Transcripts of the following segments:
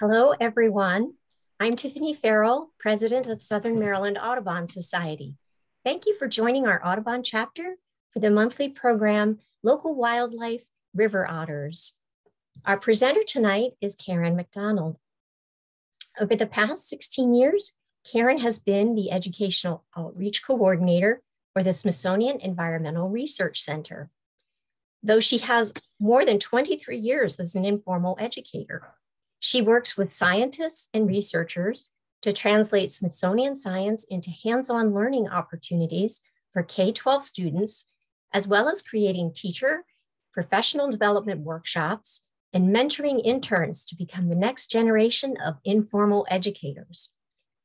Hello, everyone. I'm Tiffany Farrell, President of Southern Maryland Audubon Society. Thank you for joining our Audubon chapter for the monthly program, Local Wildlife River Otters. Our presenter tonight is Karen McDonald. Over the past 16 years, Karen has been the Educational Outreach Coordinator for the Smithsonian Environmental Research Center, though she has more than 23 years as an informal educator. She works with scientists and researchers to translate Smithsonian science into hands-on learning opportunities for K-12 students, as well as creating teacher, professional development workshops, and mentoring interns to become the next generation of informal educators.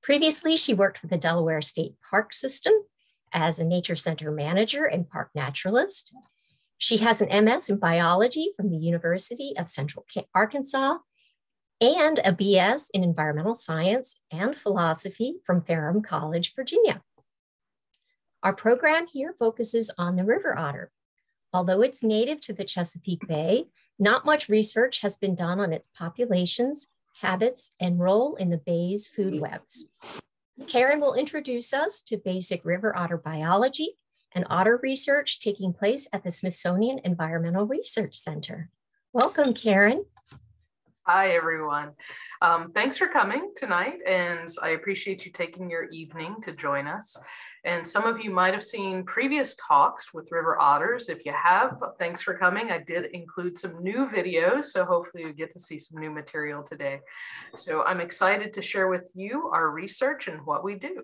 Previously, she worked for the Delaware State Park System as a nature center manager and park naturalist. She has an MS in biology from the University of Central Arkansas and a BS in environmental science and philosophy from Ferrum College, Virginia. Our program here focuses on the river otter. Although it's native to the Chesapeake Bay, not much research has been done on its populations, habits, and role in the bay's food webs. Karen will introduce us to basic river otter biology and otter research taking place at the Smithsonian Environmental Research Center. Welcome, Karen. Hi, everyone. Um, thanks for coming tonight, and I appreciate you taking your evening to join us. And some of you might have seen previous talks with river otters. If you have, thanks for coming. I did include some new videos, so hopefully you get to see some new material today. So I'm excited to share with you our research and what we do.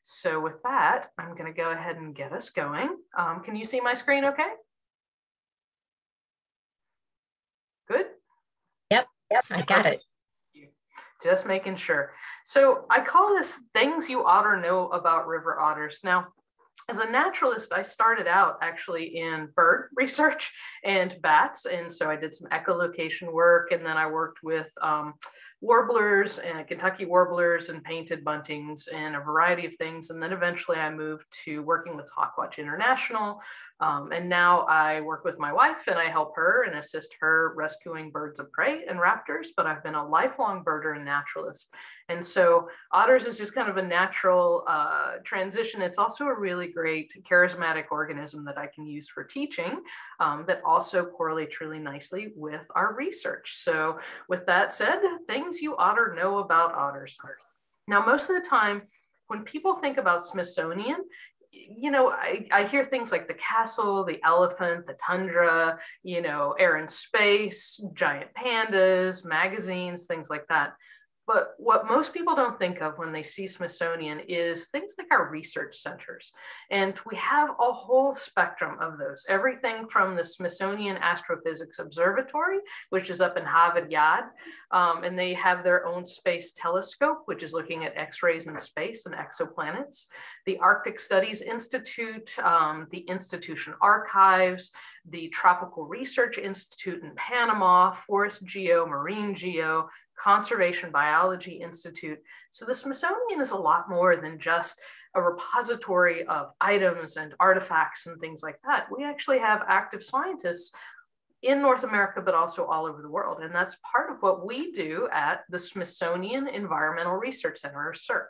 So with that, I'm going to go ahead and get us going. Um, can you see my screen okay? Good? Yep, I got it. Just making sure. So I call this things you ought to know about river otters. Now, as a naturalist, I started out actually in bird research and bats. And so I did some echolocation work and then I worked with um, warblers and Kentucky warblers and painted buntings and a variety of things. And then eventually I moved to working with Hawkwatch International, um, and now I work with my wife and I help her and assist her rescuing birds of prey and raptors, but I've been a lifelong birder and naturalist. And so otters is just kind of a natural uh, transition. It's also a really great charismatic organism that I can use for teaching um, that also correlates really nicely with our research. So with that said, things you to know about otters. Now, most of the time, when people think about Smithsonian, you know, I, I hear things like the castle, the elephant, the tundra, you know, air and space, giant pandas, magazines, things like that. But what most people don't think of when they see Smithsonian is things like our research centers. And we have a whole spectrum of those, everything from the Smithsonian Astrophysics Observatory, which is up in Havad Yad, um, and they have their own space telescope, which is looking at X-rays in space and exoplanets, the Arctic Studies Institute, um, the Institution Archives, the Tropical Research Institute in Panama, Forest Geo, Marine Geo, Conservation Biology Institute. So the Smithsonian is a lot more than just a repository of items and artifacts and things like that. We actually have active scientists in North America, but also all over the world. And that's part of what we do at the Smithsonian Environmental Research Center, or SERC.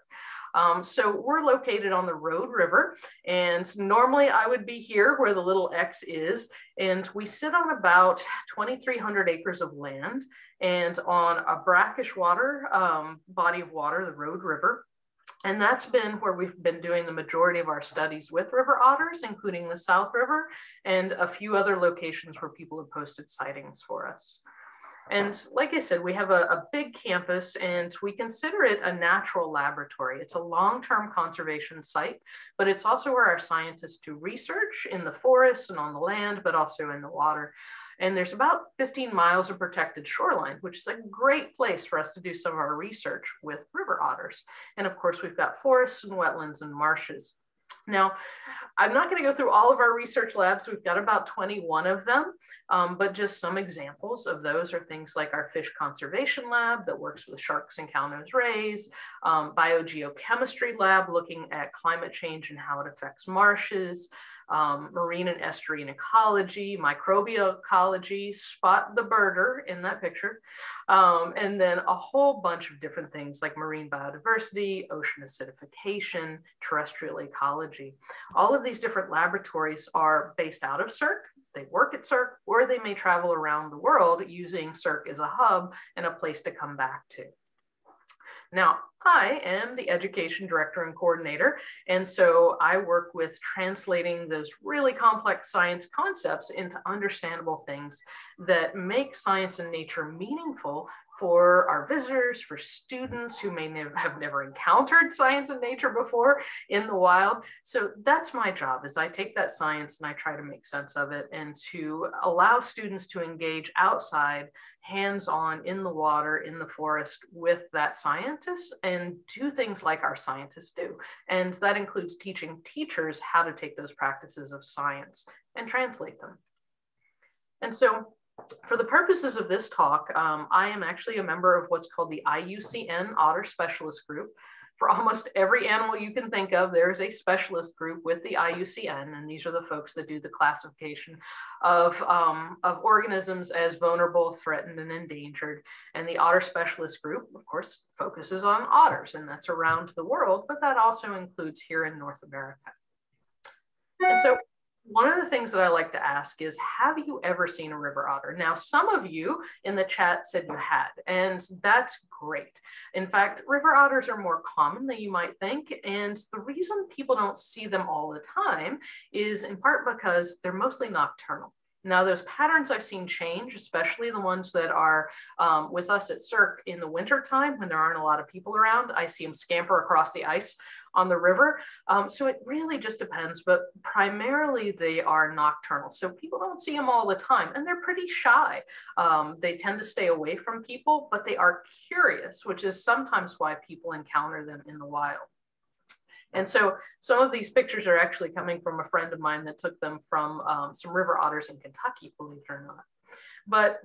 Um, so we're located on the Rhode River, and normally I would be here where the little X is, and we sit on about 2,300 acres of land and on a brackish water um, body of water, the Rhode River. And that's been where we've been doing the majority of our studies with river otters, including the South River and a few other locations where people have posted sightings for us. And like I said, we have a, a, big campus and we consider it a natural laboratory. It's a long-term conservation site, but it's also where our scientists do research in the forests and on the land, but also in the water. And there's about 15 miles of protected shoreline, which is a great place for us to do some of our research with river otters. And of course, we've got forests and wetlands and marshes. Now, I'm not going to go through all of our research labs. We've got about 21 of them, um, but just some examples of those are things like our fish conservation lab that works with sharks and cow-nosed rays, um, biogeochemistry lab looking at climate change and how it affects marshes, um, marine and estuarine ecology, microbial ecology, spot the birder in that picture, um, and then a whole bunch of different things like marine biodiversity, ocean acidification, terrestrial ecology. All of these different laboratories are based out of SERC. They work at SERC, or they may travel around the world using SERC as a hub and a place to come back to. Now, I am the education director and coordinator, and so I work with translating those really complex science concepts into understandable things that make science and nature meaningful for our visitors, for students who may ne have never encountered science and nature before in the wild. So that's my job is I take that science and I try to make sense of it and to allow students to engage outside, hands-on in the water, in the forest with that scientist and do things like our scientists do. And that includes teaching teachers how to take those practices of science and translate them. And so for the purposes of this talk, um, I am actually a member of what's called the IUCN Otter Specialist Group. For almost every animal you can think of, there is a specialist group with the IUCN, and these are the folks that do the classification of, um, of organisms as vulnerable, threatened, and endangered. And the Otter Specialist Group, of course, focuses on otters, and that's around the world, but that also includes here in North America. And so one of the things that I like to ask is Have you ever seen a river otter? Now, some of you in the chat said you had, and that's great. In fact, river otters are more common than you might think. And the reason people don't see them all the time is in part because they're mostly nocturnal. Now, those patterns I've seen change, especially the ones that are um, with us at SERC in the winter time when there aren't a lot of people around. I see them scamper across the ice on the river. Um, so it really just depends, but primarily they are nocturnal. So people don't see them all the time and they're pretty shy. Um, they tend to stay away from people, but they are curious, which is sometimes why people encounter them in the wild. And so some of these pictures are actually coming from a friend of mine that took them from um, some river otters in Kentucky, believe it or not. But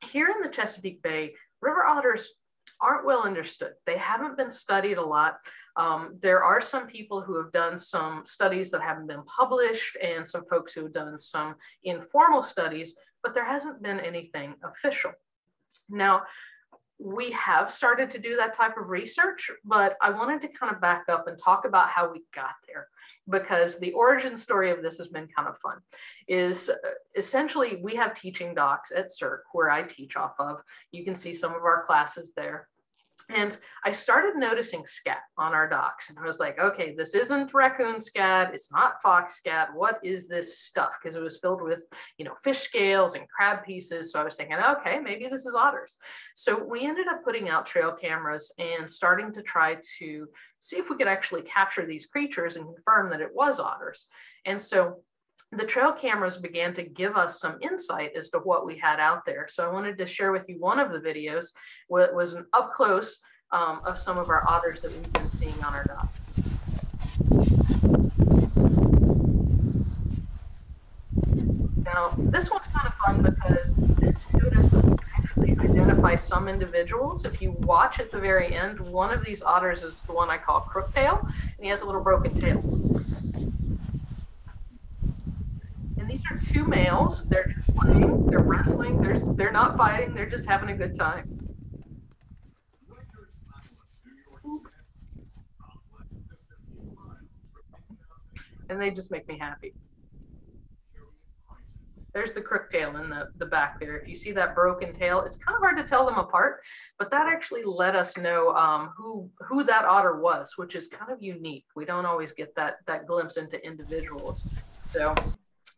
here in the Chesapeake Bay, river otters aren't well understood. They haven't been studied a lot. Um, there are some people who have done some studies that haven't been published and some folks who have done some informal studies, but there hasn't been anything official. Now, we have started to do that type of research, but I wanted to kind of back up and talk about how we got there because the origin story of this has been kind of fun. Is uh, essentially we have teaching docks at SERC where I teach off of. You can see some of our classes there. And I started noticing scat on our docks and I was like, okay, this isn't raccoon scat. It's not fox scat. What is this stuff? Because it was filled with, you know, fish scales and crab pieces. So I was thinking, okay, maybe this is otters. So we ended up putting out trail cameras and starting to try to see if we could actually capture these creatures and confirm that it was otters. And so the trail cameras began to give us some insight as to what we had out there. So I wanted to share with you one of the videos, what was an up close um, of some of our otters that we've been seeing on our docks. Now, this one's kind of fun because this showed us that we actually identify some individuals. If you watch at the very end, one of these otters is the one I call Crooktail, and he has a little broken tail. And these are two males. They're playing, they're wrestling, they're, they're not fighting, they're just having a good time. And they just make me happy. There's the crook tail in the, the back there. If you see that broken tail, it's kind of hard to tell them apart, but that actually let us know um, who who that otter was, which is kind of unique. We don't always get that that glimpse into individuals. So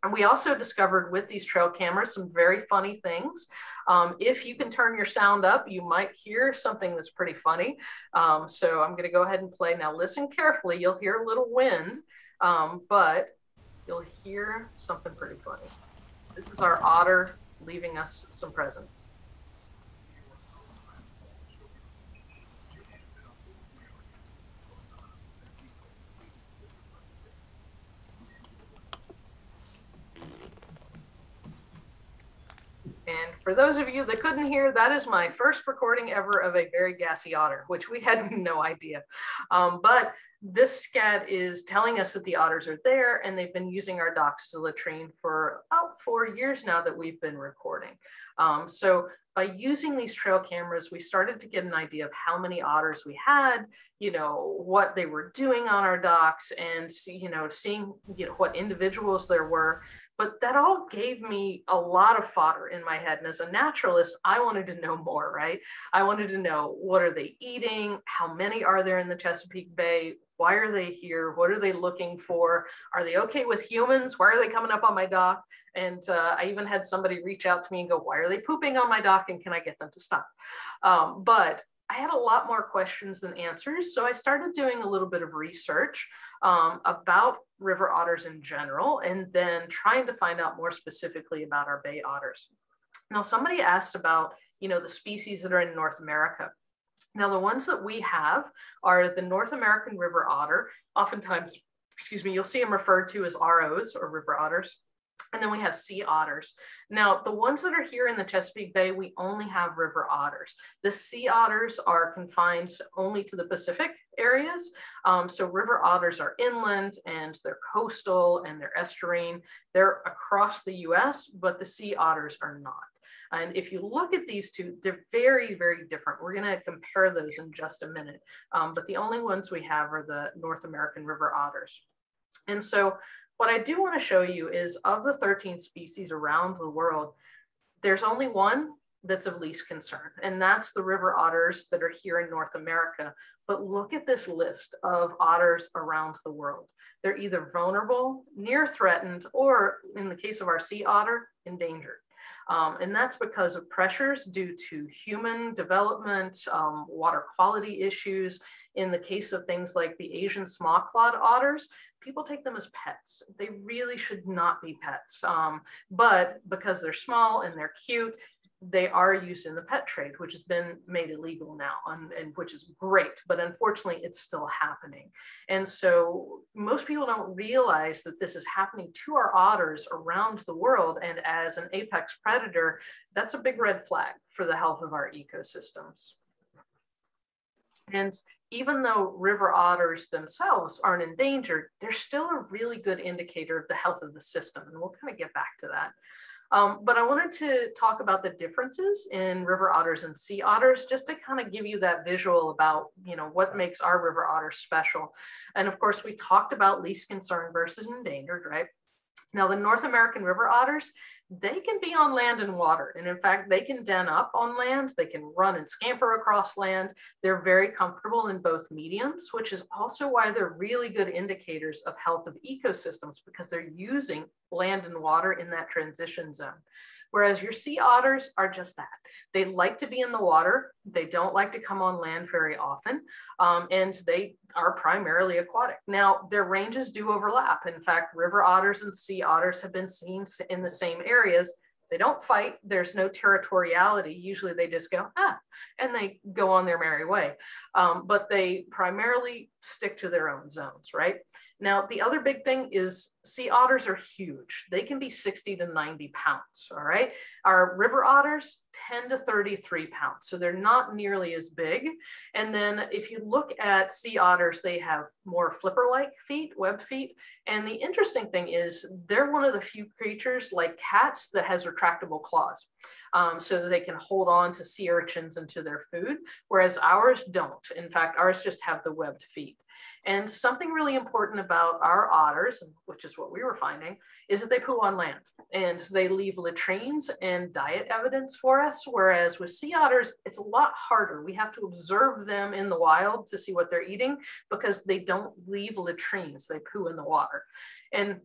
and we also discovered with these trail cameras some very funny things. Um, if you can turn your sound up, you might hear something that's pretty funny. Um, so I'm going to go ahead and play. Now listen carefully. You'll hear a little wind, um, but you'll hear something pretty funny. This is our otter leaving us some presents. And for those of you that couldn't hear, that is my first recording ever of a very gassy otter, which we had no idea. Um, but this scat is telling us that the otters are there and they've been using our docks as a latrine for about four years now that we've been recording. Um, so by using these trail cameras, we started to get an idea of how many otters we had, you know, what they were doing on our docks and, you know, seeing you know, what individuals there were. But that all gave me a lot of fodder in my head. And as a naturalist, I wanted to know more, right? I wanted to know what are they eating? How many are there in the Chesapeake Bay? Why are they here? What are they looking for? Are they okay with humans? Why are they coming up on my dock? And uh, I even had somebody reach out to me and go, Why are they pooping on my dock? And can I get them to stop? Um, but I had a lot more questions than answers. So I started doing a little bit of research um, about river otters in general, and then trying to find out more specifically about our bay otters. Now, somebody asked about, you know, the species that are in North America. Now, the ones that we have are the North American river otter. Oftentimes, excuse me, you'll see them referred to as ROs or river otters. And then we have sea otters. Now, the ones that are here in the Chesapeake Bay, we only have river otters. The sea otters are confined only to the Pacific areas. Um, so river otters are inland and they're coastal and they're estuarine. They're across the US, but the sea otters are not. And if you look at these two, they're very, very different. We're going to compare those in just a minute. Um, but the only ones we have are the North American river otters. And so what I do want to show you is of the 13 species around the world, there's only one that's of least concern, and that's the river otters that are here in North America. But look at this list of otters around the world. They're either vulnerable, near threatened, or in the case of our sea otter, endangered. Um, and that's because of pressures due to human development, um, water quality issues. In the case of things like the Asian small clawed otters, people take them as pets. They really should not be pets. Um, but because they're small and they're cute, they are used in the pet trade, which has been made illegal now, and, and, which is great. But unfortunately, it's still happening. And so most people don't realize that this is happening to our otters around the world. And as an apex predator, that's a big red flag for the health of our ecosystems. And even though river otters themselves aren't endangered, they're still a really good indicator of the health of the system. And we'll kind of get back to that. Um, but I wanted to talk about the differences in river otters and sea otters, just to kind of give you that visual about, you know, what makes our river otters special. And of course, we talked about least concern versus endangered, right? Now, the North American river otters, they can be on land and water. And in fact, they can den up on land, they can run and scamper across land. They're very comfortable in both mediums, which is also why they're really good indicators of health of ecosystems because they're using land and water in that transition zone. Whereas your sea otters are just that. They like to be in the water. They don't like to come on land very often. Um, and they are primarily aquatic. Now, their ranges do overlap. In fact, river otters and sea otters have been seen in the same areas. They don't fight. There's no territoriality. Usually they just go, ah, and they go on their merry way. Um, but they primarily stick to their own zones, right? Now, the other big thing is sea otters are huge. They can be 60 to 90 pounds, all right? Our river otters, 10 to 33 pounds. So they're not nearly as big. And then if you look at sea otters, they have more flipper-like feet, webbed feet. And the interesting thing is they're one of the few creatures like cats that has retractable claws. Um, so that they can hold on to sea urchins and to their food, whereas ours don't. In fact, ours just have the webbed feet. And something really important about our otters, which is what we were finding, is that they poo on land and they leave latrines and diet evidence for us. Whereas with sea otters, it's a lot harder. We have to observe them in the wild to see what they're eating because they don't leave latrines, they poo in the water. And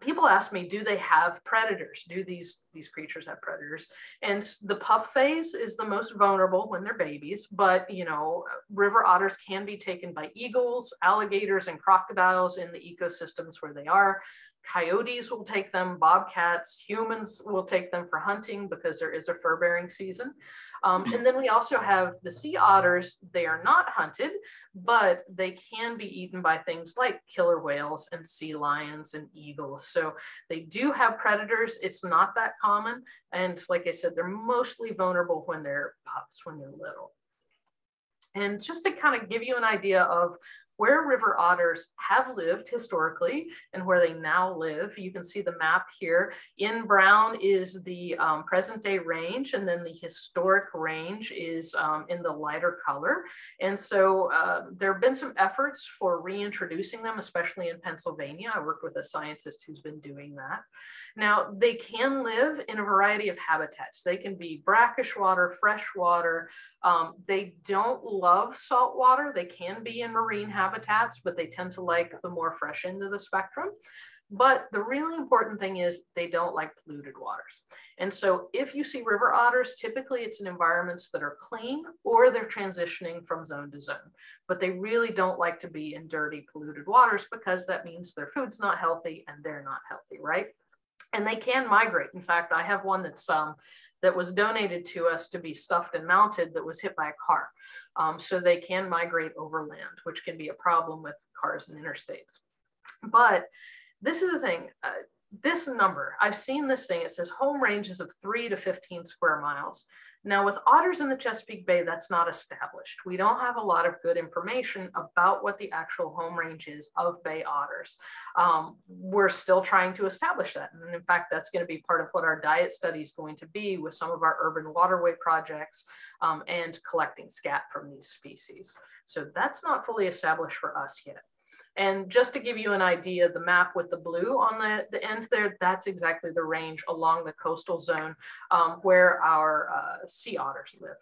people ask me do they have predators? Do these these creatures have predators? And the pup phase is the most vulnerable when they're babies but you know river otters can be taken by eagles alligators and crocodiles in the ecosystems where they are coyotes will take them, bobcats, humans will take them for hunting because there is a fur bearing season. Um, and then we also have the sea otters. They are not hunted, but they can be eaten by things like killer whales and sea lions and eagles. So they do have predators. It's not that common. And like I said, they're mostly vulnerable when they're pups, when they're little. And just to kind of give you an idea of where river otters have lived historically and where they now live. You can see the map here. In brown is the um, present day range, and then the historic range is um, in the lighter color. And so uh, there have been some efforts for reintroducing them, especially in Pennsylvania. I worked with a scientist who's been doing that. Now, they can live in a variety of habitats. They can be brackish water, fresh water. Um, they don't love salt water. They can be in marine habitats, but they tend to like the more fresh end of the spectrum. But the really important thing is they don't like polluted waters. And so if you see river otters, typically it's in environments that are clean or they're transitioning from zone to zone. But they really don't like to be in dirty, polluted waters because that means their food's not healthy and they're not healthy, right? and they can migrate. In fact, I have one that's um, that was donated to us to be stuffed and mounted that was hit by a car. Um, so they can migrate overland, which can be a problem with cars and interstates. But this is the thing, uh, this number, I've seen this thing, it says home ranges of three to 15 square miles. Now with otters in the Chesapeake Bay, that's not established. We don't have a lot of good information about what the actual home range is of bay otters. Um, we're still trying to establish that. And in fact, that's gonna be part of what our diet study is going to be with some of our urban waterway projects um, and collecting scat from these species. So that's not fully established for us yet. And just to give you an idea, the map with the blue on the, the end there, that's exactly the range along the coastal zone um, where our uh, sea otters live.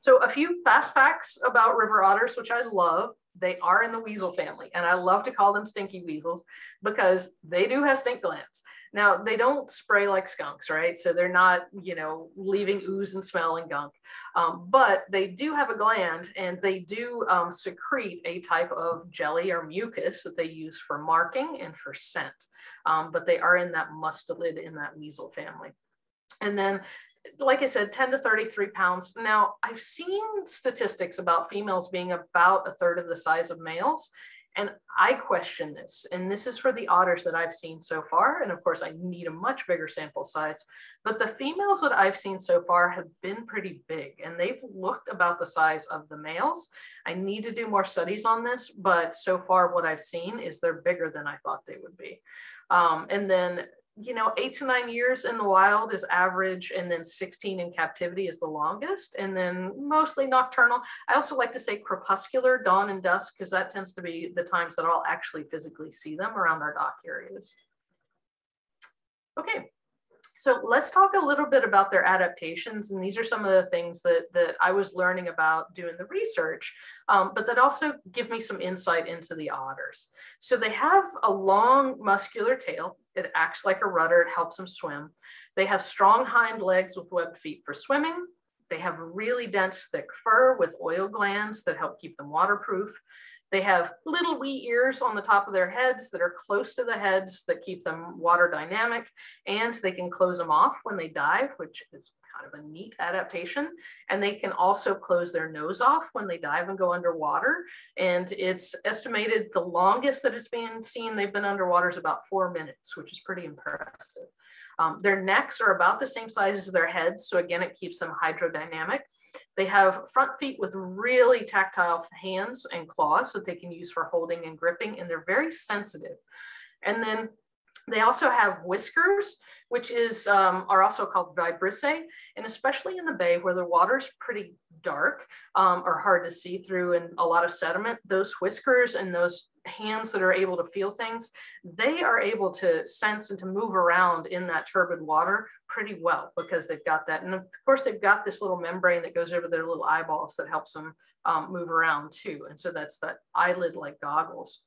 So a few fast facts about river otters, which I love. They are in the weasel family, and I love to call them stinky weasels because they do have stink glands. Now, they don't spray like skunks, right? So they're not, you know, leaving ooze and smell and gunk. Um, but they do have a gland and they do um, secrete a type of jelly or mucus that they use for marking and for scent. Um, but they are in that mustelid in that weasel family. And then like I said, 10 to 33 pounds. Now, I've seen statistics about females being about a third of the size of males. And I question this. And this is for the otters that I've seen so far. And of course, I need a much bigger sample size. But the females that I've seen so far have been pretty big and they've looked about the size of the males. I need to do more studies on this. But so far, what I've seen is they're bigger than I thought they would be. Um, and then you know, eight to nine years in the wild is average, and then 16 in captivity is the longest, and then mostly nocturnal. I also like to say crepuscular, dawn and dusk, because that tends to be the times that I'll actually physically see them around our dock areas. Okay, so let's talk a little bit about their adaptations. And these are some of the things that, that I was learning about doing the research, um, but that also give me some insight into the otters. So they have a long muscular tail. It acts like a rudder. It helps them swim. They have strong hind legs with webbed feet for swimming. They have really dense, thick fur with oil glands that help keep them waterproof. They have little wee ears on the top of their heads that are close to the heads that keep them water dynamic, and they can close them off when they dive, which is kind of a neat adaptation. And they can also close their nose off when they dive and go underwater. And it's estimated the longest that it's been seen, they've been underwater is about four minutes, which is pretty impressive. Um, their necks are about the same size as their heads. So again, it keeps them hydrodynamic. They have front feet with really tactile hands and claws that they can use for holding and gripping, and they're very sensitive. And then they also have whiskers, which is um, are also called vibrissae, and especially in the bay where the water's pretty dark um, or hard to see through and a lot of sediment, those whiskers and those hands that are able to feel things, they are able to sense and to move around in that turbid water pretty well because they've got that. And of course, they've got this little membrane that goes over their little eyeballs that helps them um, move around too. And so that's that eyelid like goggles.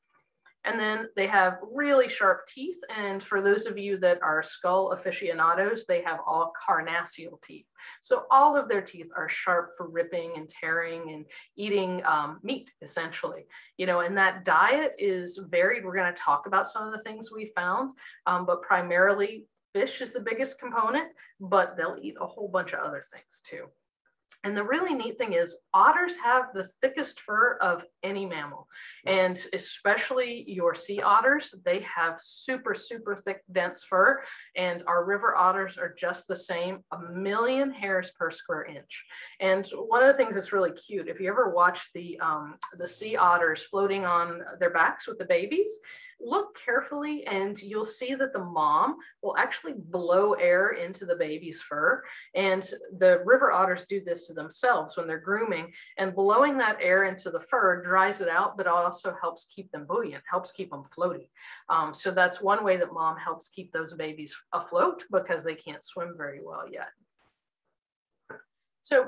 And then they have really sharp teeth. And for those of you that are skull aficionados, they have all carnassial teeth. So all of their teeth are sharp for ripping and tearing and eating um, meat, essentially. You know, and that diet is varied. We're going to talk about some of the things we found, um, but primarily fish is the biggest component, but they'll eat a whole bunch of other things too. And the really neat thing is otters have the thickest fur of any mammal. And especially your sea otters, they have super, super thick, dense fur. And our river otters are just the same, a million hairs per square inch. And one of the things that's really cute, if you ever watch the, um, the sea otters floating on their backs with the babies, look carefully and you'll see that the mom will actually blow air into the baby's fur. And the river otters do this to themselves when they're grooming and blowing that air into the fur dries it out, but also helps keep them buoyant, helps keep them floating. Um, so that's one way that mom helps keep those babies afloat because they can't swim very well yet. So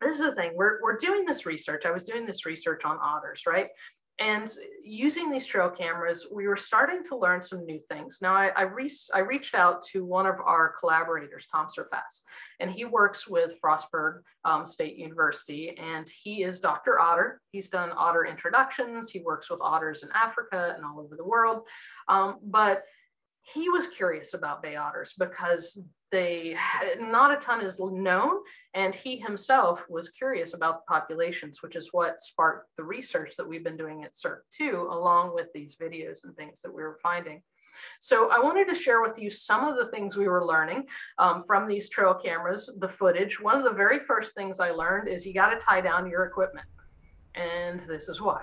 this is the thing, we're, we're doing this research. I was doing this research on otters, right? And using these trail cameras, we were starting to learn some new things. Now, I, I, re I reached out to one of our collaborators, Tom Serfass, and he works with Frostburg um, State University, and he is Dr. Otter. He's done otter introductions. He works with otters in Africa and all over the world. Um, but he was curious about bay otters because they not a ton is known and he himself was curious about the populations which is what sparked the research that we've been doing at SERC too along with these videos and things that we were finding so I wanted to share with you some of the things we were learning um, from these trail cameras, the footage. One of the very first things I learned is you got to tie down your equipment. And this is why.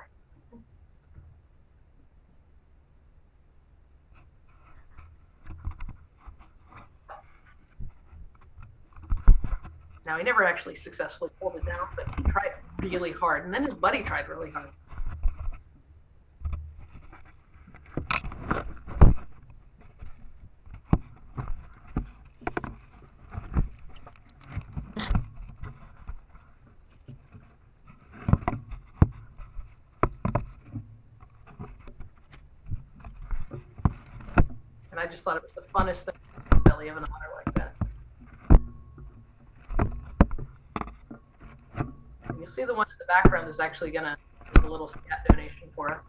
Now, he never actually successfully pulled it down, but he tried really hard. And then his buddy tried really hard. And I just thought it was the funnest thing belly of an otter see the one in the background is actually going to leave a little scat donation for us.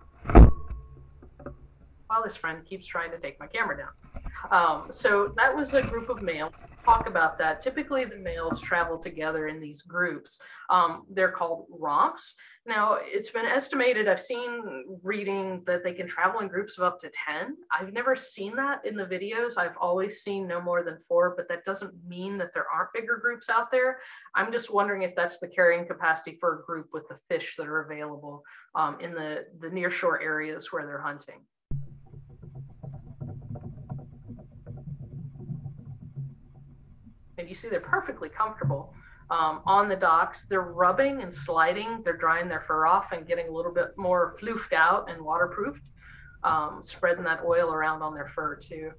While this friend keeps trying to take my camera down. Um, so that was a group of males. Talk about that. Typically, the males travel together in these groups. Um, they're called romps. Now, it's been estimated, I've seen reading that they can travel in groups of up to 10. I've never seen that in the videos. I've always seen no more than four, but that doesn't mean that there aren't bigger groups out there. I'm just wondering if that's the carrying capacity for a group with the fish that are available um, in the, the nearshore areas where they're hunting. And you see they're perfectly comfortable um, on the docks. They're rubbing and sliding. They're drying their fur off and getting a little bit more floofed out and waterproofed, um, spreading that oil around on their fur too.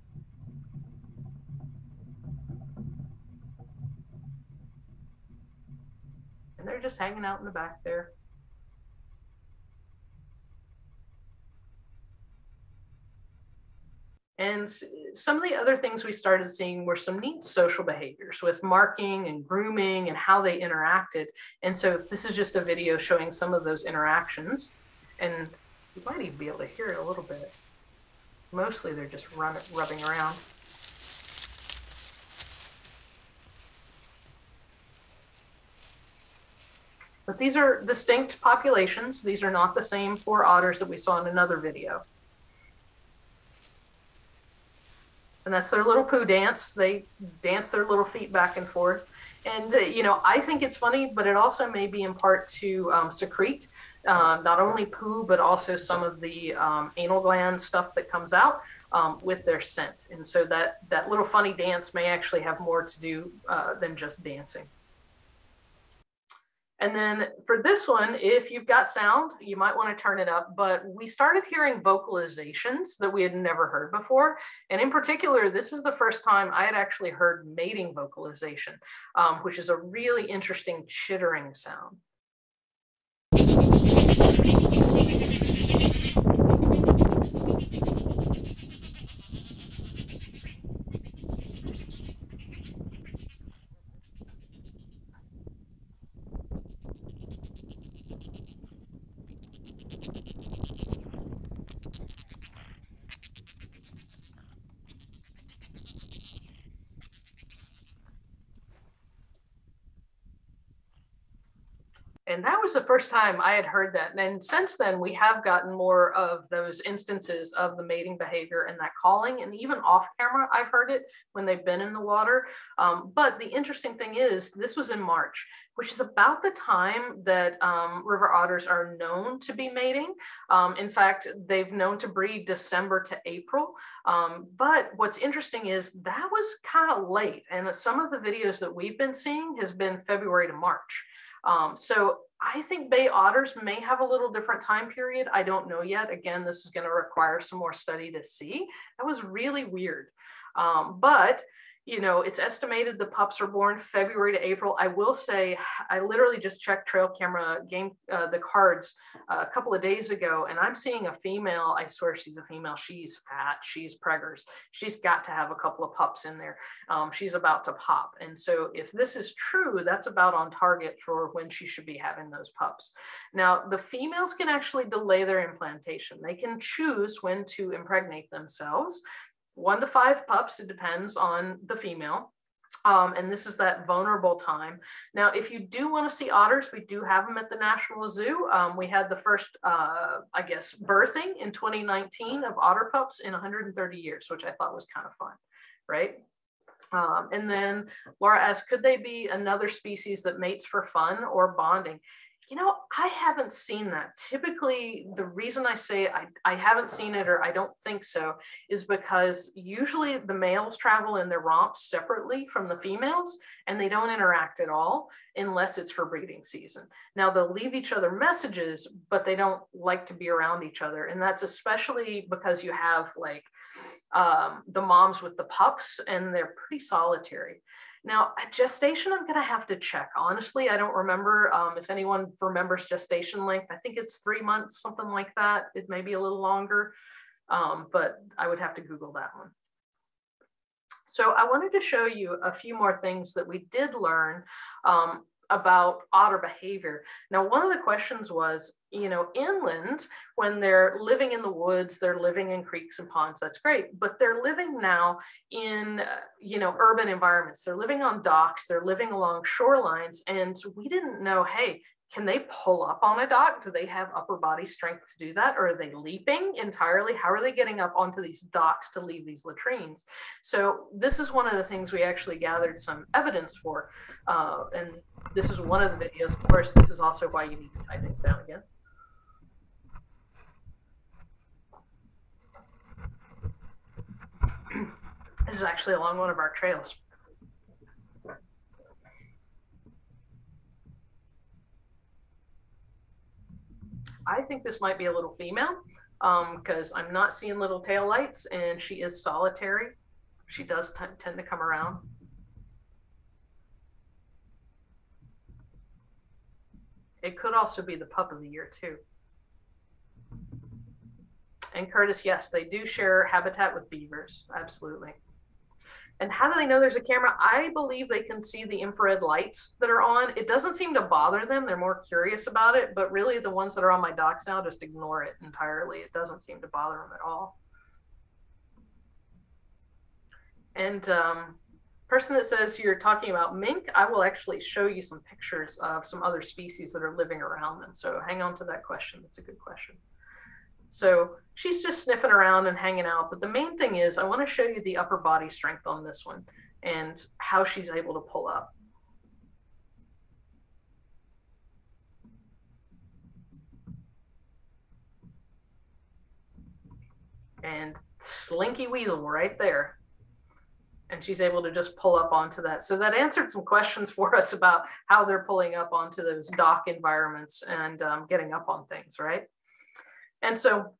And they're just hanging out in the back there. And some of the other things we started seeing were some neat social behaviors with marking and grooming and how they interacted. And so this is just a video showing some of those interactions. And you might even be able to hear it a little bit. Mostly they're just run, rubbing around. But these are distinct populations. These are not the same four otters that we saw in another video. And that's their little poo dance. They dance their little feet back and forth. And, uh, you know, I think it's funny, but it also may be in part to um, secrete uh, not only poo, but also some of the um, anal gland stuff that comes out um, with their scent. And so that, that little funny dance may actually have more to do uh, than just dancing. And then for this one, if you've got sound, you might want to turn it up. But we started hearing vocalizations that we had never heard before. And in particular, this is the first time I had actually heard mating vocalization, um, which is a really interesting chittering sound. And that was the first time I had heard that. And since then, we have gotten more of those instances of the mating behavior and that calling. And even off camera, I've heard it when they've been in the water. Um, but the interesting thing is, this was in March, which is about the time that um, river otters are known to be mating. Um, in fact, they've known to breed December to April. Um, but what's interesting is that was kind of late. And some of the videos that we've been seeing has been February to March. Um, so I think bay otters may have a little different time period. I don't know yet. Again, this is going to require some more study to see. That was really weird. Um, but you know, it's estimated the pups are born February to April. I will say, I literally just checked trail camera game, uh, the cards uh, a couple of days ago, and I'm seeing a female. I swear she's a female. She's fat. She's preggers. She's got to have a couple of pups in there. Um, she's about to pop. And so, if this is true, that's about on target for when she should be having those pups. Now, the females can actually delay their implantation. They can choose when to impregnate themselves one to five pups. It depends on the female. Um, and this is that vulnerable time. Now, if you do want to see otters, we do have them at the National Zoo. Um, we had the first, uh, I guess, birthing in 2019 of otter pups in 130 years, which I thought was kind of fun, right? Um, and then Laura asked, could they be another species that mates for fun or bonding? You know, I haven't seen that. Typically, the reason I say I, I haven't seen it or I don't think so is because usually the males travel in their romps separately from the females and they don't interact at all unless it's for breeding season. Now, they'll leave each other messages, but they don't like to be around each other. And that's especially because you have like um, the moms with the pups and they're pretty solitary. Now, gestation, I'm going to have to check. Honestly, I don't remember um, if anyone remembers gestation length. I think it's three months, something like that. It may be a little longer, um, but I would have to Google that one. So I wanted to show you a few more things that we did learn um, about otter behavior. Now, one of the questions was, you know, inland, when they're living in the woods, they're living in creeks and ponds, that's great, but they're living now in, uh, you know, urban environments. They're living on docks, they're living along shorelines, and we didn't know, hey, can they pull up on a dock? Do they have upper body strength to do that? Or are they leaping entirely? How are they getting up onto these docks to leave these latrines? So this is one of the things we actually gathered some evidence for. Uh, and this is one of the videos. Of course, this is also why you need to tie things down again. this is actually along one of our trails. I think this might be a little female because um, I'm not seeing little tail lights and she is solitary. She does tend to come around. It could also be the pup of the year too. And Curtis, yes, they do share habitat with beavers. Absolutely. And how do they know there's a camera? I believe they can see the infrared lights that are on. It doesn't seem to bother them. They're more curious about it, but really the ones that are on my docks now just ignore it entirely. It doesn't seem to bother them at all. And um, person that says you're talking about mink, I will actually show you some pictures of some other species that are living around them. So hang on to that question. That's a good question. So she's just sniffing around and hanging out. But the main thing is I want to show you the upper body strength on this one and how she's able to pull up. And Slinky Weasel right there. And she's able to just pull up onto that. So that answered some questions for us about how they're pulling up onto those dock environments and um, getting up on things, right? And so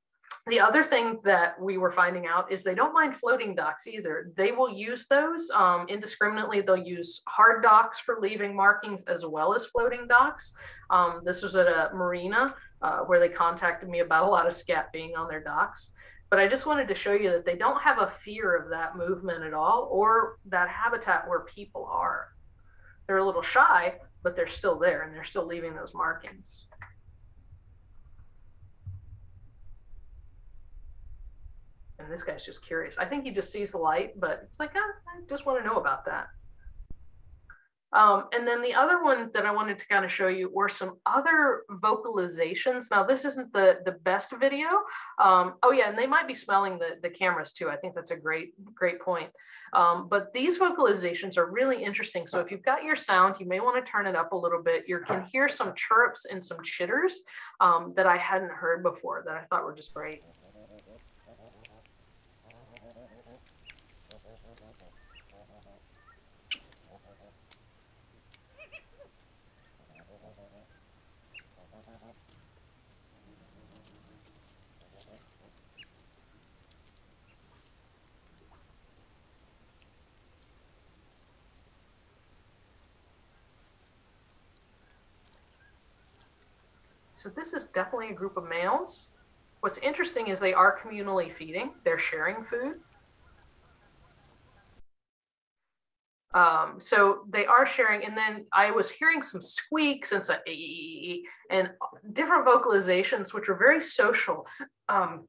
the other thing that we were finding out is they don't mind floating docks either. They will use those um, indiscriminately. They'll use hard docks for leaving markings as well as floating docks. Um, this was at a marina uh, where they contacted me about a lot of scat being on their docks. But I just wanted to show you that they don't have a fear of that movement at all or that habitat where people are. They're a little shy, but they're still there and they're still leaving those markings. And this guy's just curious. I think he just sees the light, but it's like, oh, I just want to know about that. Um, and then the other one that I wanted to kind of show you were some other vocalizations. Now, this isn't the, the best video. Um, oh yeah, and they might be smelling the, the cameras too. I think that's a great, great point. Um, but these vocalizations are really interesting. So if you've got your sound, you may want to turn it up a little bit. You can hear some chirps and some chitters um, that I hadn't heard before that I thought were just great. So this is definitely a group of males. What's interesting is they are communally feeding. They're sharing food. Um, so they are sharing, and then I was hearing some squeaks and some and different vocalizations, which are very social. Um,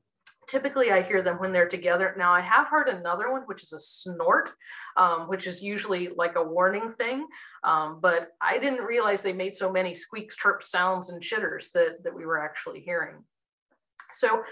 typically I hear them when they're together. Now I have heard another one, which is a snort, um, which is usually like a warning thing. Um, but I didn't realize they made so many squeaks, chirps, sounds, and chitters that, that we were actually hearing. So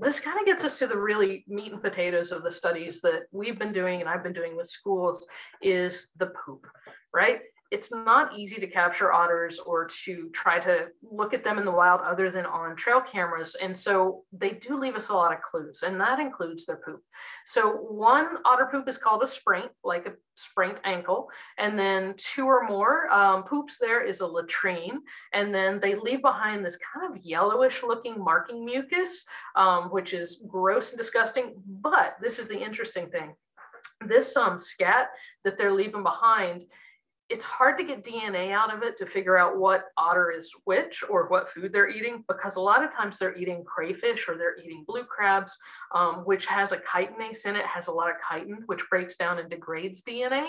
this kind of gets us to the really meat and potatoes of the studies that we've been doing and I've been doing with schools is the poop, right? It's not easy to capture otters or to try to look at them in the wild other than on trail cameras. And so they do leave us a lot of clues, and that includes their poop. So one otter poop is called a spraint, like a sprained ankle. And then two or more um, poops there is a latrine. And then they leave behind this kind of yellowish looking marking mucus, um, which is gross and disgusting. But this is the interesting thing. This um, scat that they're leaving behind it's hard to get DNA out of it to figure out what otter is which or what food they're eating because a lot of times they're eating crayfish or they're eating blue crabs, um, which has a chitinase in it, has a lot of chitin, which breaks down and degrades DNA.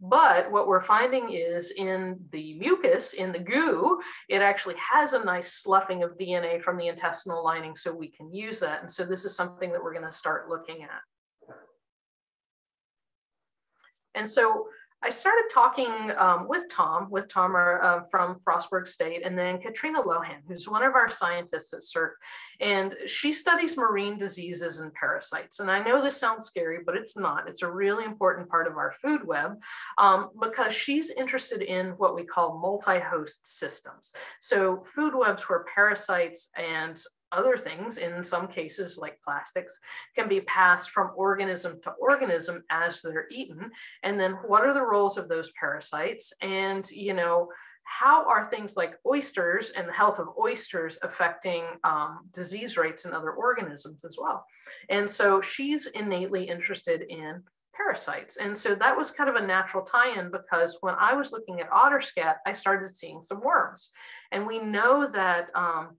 But what we're finding is in the mucus, in the goo, it actually has a nice sloughing of DNA from the intestinal lining so we can use that. And so this is something that we're going to start looking at. And so I started talking um, with Tom, with Tom uh, from Frostburg State, and then Katrina Lohan, who's one of our scientists at SERC. And she studies marine diseases and parasites. And I know this sounds scary, but it's not. It's a really important part of our food web um, because she's interested in what we call multi-host systems. So food webs where parasites and other things, in some cases like plastics, can be passed from organism to organism as they're eaten. And then what are the roles of those parasites? And, you know, how are things like oysters and the health of oysters affecting um, disease rates in other organisms as well? And so she's innately interested in parasites. And so that was kind of a natural tie-in because when I was looking at otter scat, I started seeing some worms. And we know that um,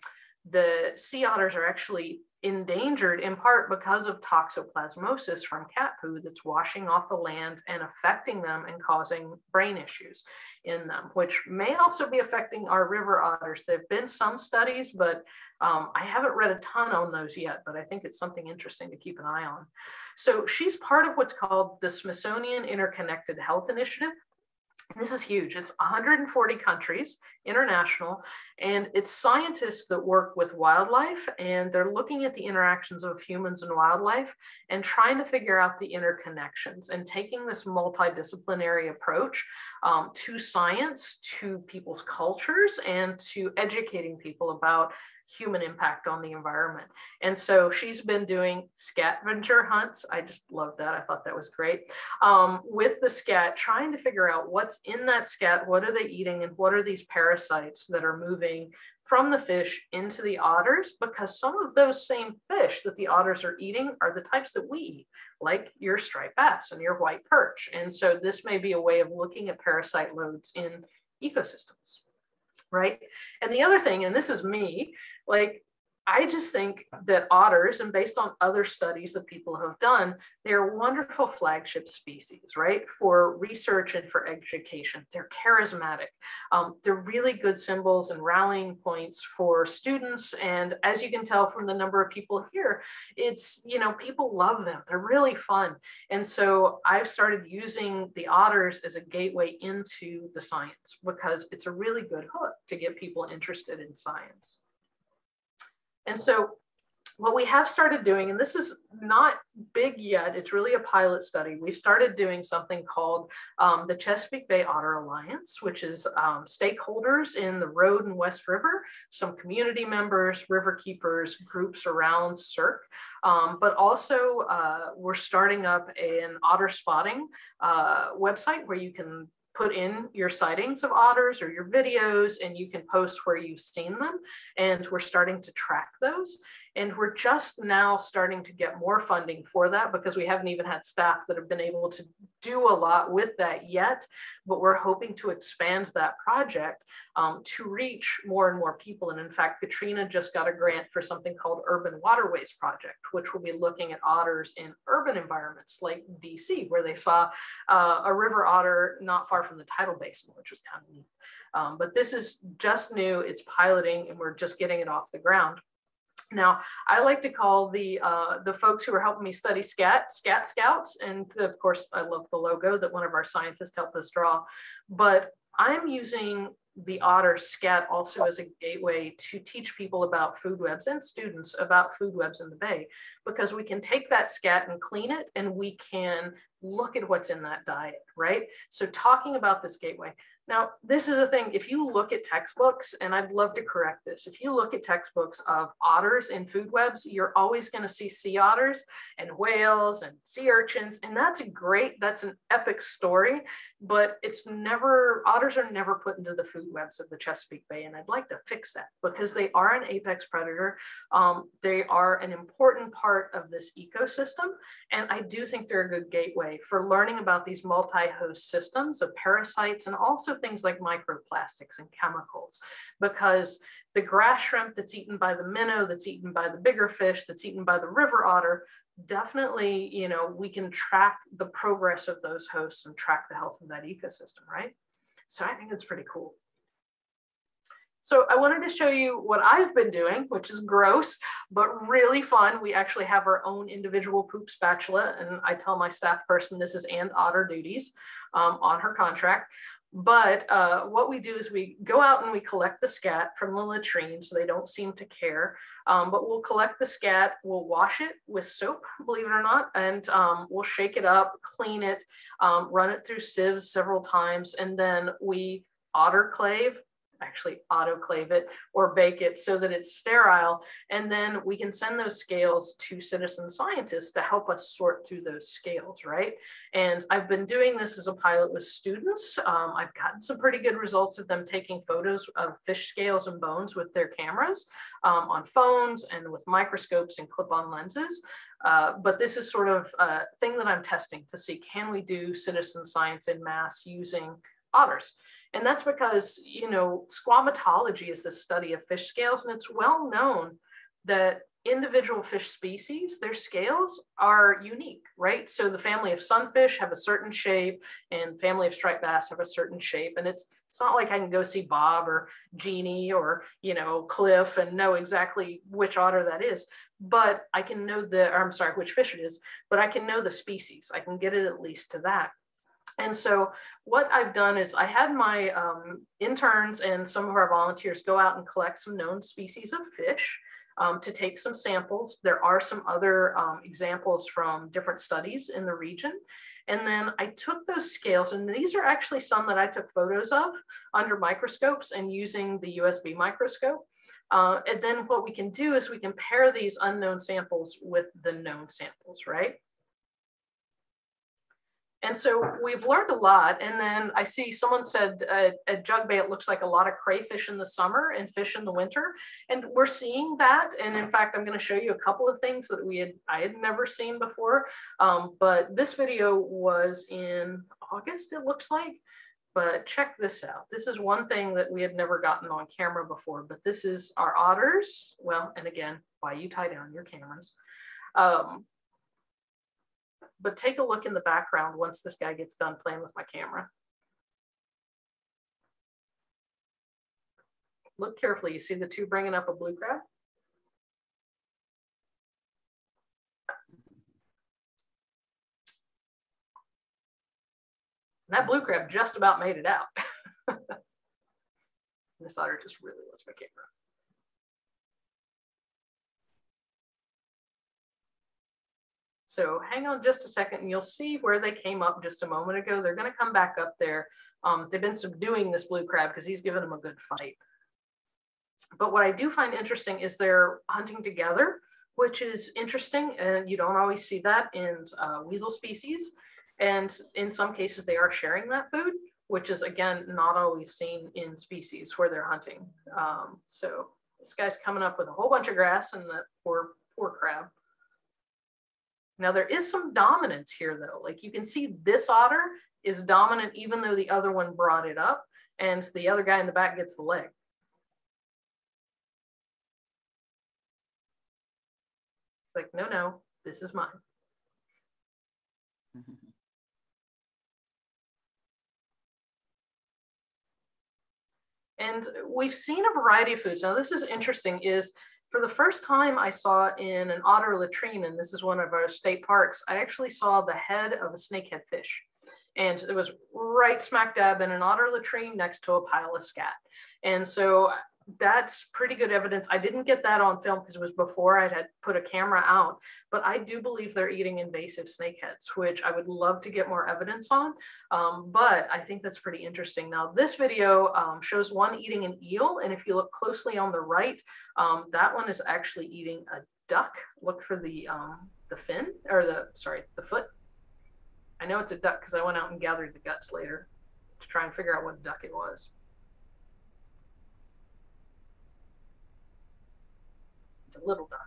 the sea otters are actually endangered in part because of toxoplasmosis from cat poo that's washing off the land and affecting them and causing brain issues in them, which may also be affecting our river otters. There have been some studies, but um, I haven't read a ton on those yet, but I think it's something interesting to keep an eye on. So she's part of what's called the Smithsonian Interconnected Health Initiative. This is huge. It's 140 countries, international, and it's scientists that work with wildlife and they're looking at the interactions of humans and wildlife and trying to figure out the interconnections and taking this multidisciplinary approach um, to science, to people's cultures, and to educating people about human impact on the environment. And so she's been doing scavenger hunts. I just love that. I thought that was great. Um, with the scat, trying to figure out what's in that scat, what are they eating, and what are these parasites that are moving from the fish into the otters because some of those same fish that the otters are eating are the types that we eat, like your striped bass and your white perch. And so this may be a way of looking at parasite loads in ecosystems right? And the other thing, and this is me, like I just think that otters, and based on other studies that people have done, they're wonderful flagship species, right? For research and for education. They're charismatic. Um, they're really good symbols and rallying points for students. And as you can tell from the number of people here, it's, you know, people love them. They're really fun. And so I've started using the otters as a gateway into the science because it's a really good hook to get people interested in science. And so what we have started doing, and this is not big yet, it's really a pilot study. We've started doing something called um, the Chesapeake Bay Otter Alliance, which is um, stakeholders in the Rhode and West River, some community members, river keepers, groups around SERC, um, but also uh, we're starting up an otter spotting uh, website where you can put in your sightings of otters or your videos and you can post where you've seen them. And we're starting to track those. And we're just now starting to get more funding for that because we haven't even had staff that have been able to do a lot with that yet. But we're hoping to expand that project um, to reach more and more people. And in fact, Katrina just got a grant for something called Urban Waterways Project, which will be looking at otters in urban environments like DC, where they saw uh, a river otter not far from the tidal basin, which was kind of neat. Um, but this is just new, it's piloting, and we're just getting it off the ground. Now, I like to call the uh, the folks who are helping me study SCAT, SCAT Scouts, and of course, I love the logo that one of our scientists helped us draw. But I'm using the Otter SCAT also as a gateway to teach people about food webs and students about food webs in the bay, because we can take that SCAT and clean it, and we can look at what's in that diet, right? So talking about this gateway, now, this is a thing, if you look at textbooks, and I'd love to correct this, if you look at textbooks of otters and food webs, you're always going to see sea otters and whales and sea urchins. And that's great. That's an epic story, but it's never, otters are never put into the food webs of the Chesapeake Bay. And I'd like to fix that because they are an apex predator. Um, they are an important part of this ecosystem. And I do think they're a good gateway for learning about these multi-host systems of parasites and also things like microplastics and chemicals, because the grass shrimp that's eaten by the minnow, that's eaten by the bigger fish, that's eaten by the river otter, definitely, you know, we can track the progress of those hosts and track the health of that ecosystem, right? So I think it's pretty cool. So I wanted to show you what I've been doing, which is gross, but really fun. We actually have our own individual poop spatula. And I tell my staff person this is and otter duties um, on her contract. But uh, what we do is we go out and we collect the scat from the latrine, so they don't seem to care. Um, but we'll collect the scat, we'll wash it with soap, believe it or not, and um, we'll shake it up, clean it, um, run it through sieves several times, and then we autoclave actually autoclave it or bake it so that it's sterile. And then we can send those scales to citizen scientists to help us sort through those scales, right? And I've been doing this as a pilot with students. Um, I've gotten some pretty good results of them taking photos of fish scales and bones with their cameras um, on phones and with microscopes and clip-on lenses. Uh, but this is sort of a thing that I'm testing to see, can we do citizen science in mass using otters? And that's because, you know, squamatology is the study of fish scales, and it's well known that individual fish species, their scales are unique, right? So the family of sunfish have a certain shape and family of striped bass have a certain shape. And it's it's not like I can go see Bob or Jeannie or, you know, Cliff and know exactly which otter that is, but I can know the, I'm sorry, which fish it is, but I can know the species. I can get it at least to that. And so what I've done is I had my um, interns and some of our volunteers go out and collect some known species of fish um, to take some samples. There are some other um, examples from different studies in the region. And then I took those scales, and these are actually some that I took photos of under microscopes and using the USB microscope. Uh, and then what we can do is we can pair these unknown samples with the known samples, right? And so we've learned a lot. And then I see someone said uh, at Jug Bay, it looks like a lot of crayfish in the summer and fish in the winter. And we're seeing that. And in fact, I'm going to show you a couple of things that we had, I had never seen before. Um, but this video was in August, it looks like. But check this out. This is one thing that we had never gotten on camera before, but this is our otters. Well, and again, why you tie down your cameras. Um, but take a look in the background once this guy gets done playing with my camera. Look carefully. You see the two bringing up a blue crab? And that blue crab just about made it out. this otter just really wants my camera. So hang on just a second and you'll see where they came up just a moment ago. They're gonna come back up there. Um, they've been subduing this blue crab because he's given them a good fight. But what I do find interesting is they're hunting together, which is interesting. And you don't always see that in uh, weasel species. And in some cases, they are sharing that food, which is again, not always seen in species where they're hunting. Um, so this guy's coming up with a whole bunch of grass and that poor, poor crab. Now there is some dominance here though. Like you can see this otter is dominant even though the other one brought it up and the other guy in the back gets the leg. It's like, no, no, this is mine. And we've seen a variety of foods. Now, this is interesting is for the first time I saw in an otter latrine, and this is one of our state parks, I actually saw the head of a snakehead fish. And it was right smack dab in an otter latrine next to a pile of scat. And so that's pretty good evidence. I didn't get that on film because it was before I had put a camera out, but I do believe they're eating invasive snakeheads, which I would love to get more evidence on. Um, but I think that's pretty interesting. Now, this video um, shows one eating an eel, and if you look closely on the right, um, that one is actually eating a duck. Look for the um, the fin or the sorry the foot. I know it's a duck because I went out and gathered the guts later to try and figure out what duck it was. It's a little duck.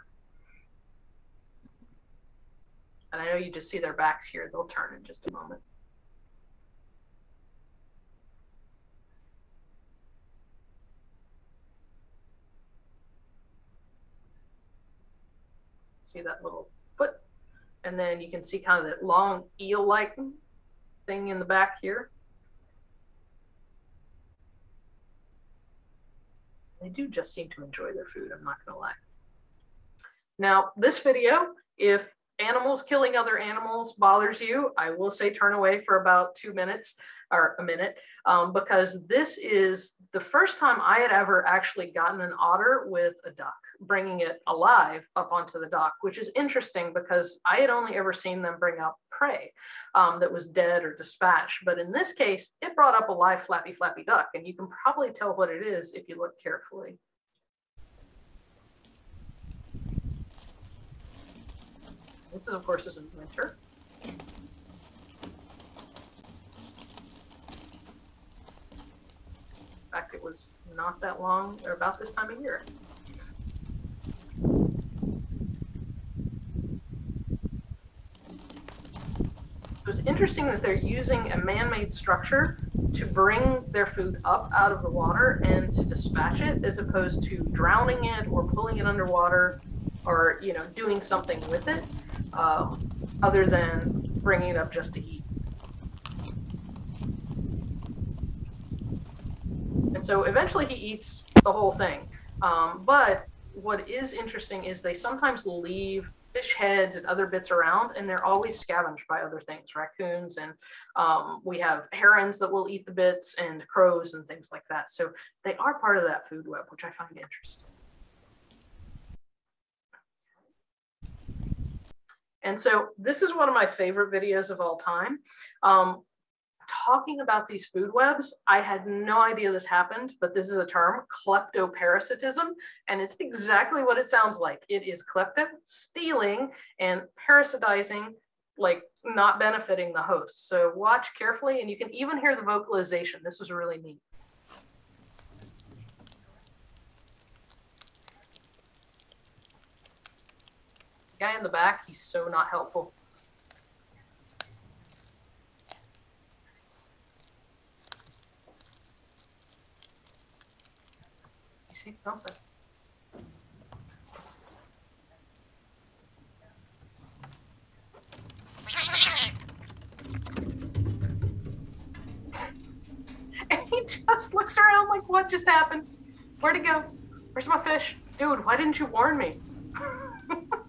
And I know you just see their backs here. They'll turn in just a moment. See that little foot? And then you can see kind of that long eel-like thing in the back here. They do just seem to enjoy their food, I'm not going to lie. Now, this video, if animals killing other animals bothers you, I will say turn away for about two minutes or a minute, um, because this is the first time I had ever actually gotten an otter with a duck, bringing it alive up onto the dock, which is interesting because I had only ever seen them bring up prey um, that was dead or dispatched. But in this case, it brought up a live flappy flappy duck, and you can probably tell what it is if you look carefully. This is, of course, is in winter. In fact, it was not that long, or about this time of year. It was interesting that they're using a man-made structure to bring their food up out of the water and to dispatch it as opposed to drowning it or pulling it underwater or you know doing something with it um, other than bringing it up just to eat. And so eventually he eats the whole thing. Um, but what is interesting is they sometimes leave fish heads and other bits around, and they're always scavenged by other things, raccoons, and um, we have herons that will eat the bits, and crows and things like that. So they are part of that food web, which I find interesting. And so this is one of my favorite videos of all time. Um, talking about these food webs, I had no idea this happened, but this is a term, kleptoparasitism, and it's exactly what it sounds like. It is klepto, stealing, and parasitizing, like not benefiting the host. So watch carefully, and you can even hear the vocalization. This was really neat. guy in the back, he's so not helpful. You see something. and he just looks around like, what just happened? Where'd it go? Where's my fish? Dude, why didn't you warn me?